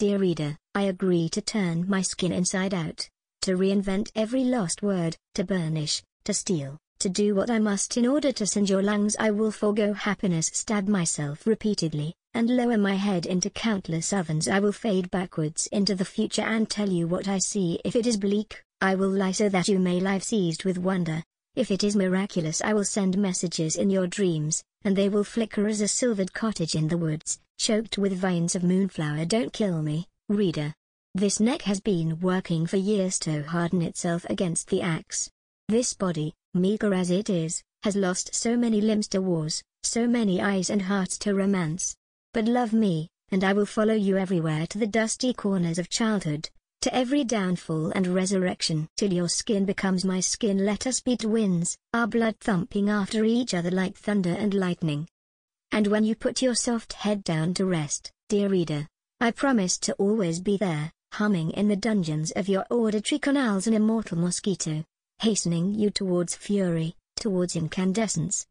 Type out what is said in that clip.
Dear reader, I agree to turn my skin inside out, to reinvent every lost word, to burnish, to steal, to do what I must in order to singe your lungs. I will forego happiness, stab myself repeatedly, and lower my head into countless ovens. I will fade backwards into the future and tell you what I see. If it is bleak, I will lie so that you may lie seized with wonder. If it is miraculous I will send messages in your dreams, and they will flicker as a silvered cottage in the woods, choked with vines of moonflower. Don't kill me, reader. This neck has been working for years to harden itself against the axe. This body, meager as it is, has lost so many limbs to wars, so many eyes and hearts to romance. But love me, and I will follow you everywhere to the dusty corners of childhood, to every downfall and resurrection till your skin becomes my skin. Let us be twins, our blood thumping after each other like thunder and lightning. And when you put your soft head down to rest, dear reader, I promise to always be there, humming in the dungeons of your auditory canals an immortal mosquito, hastening you towards fury, towards incandescence,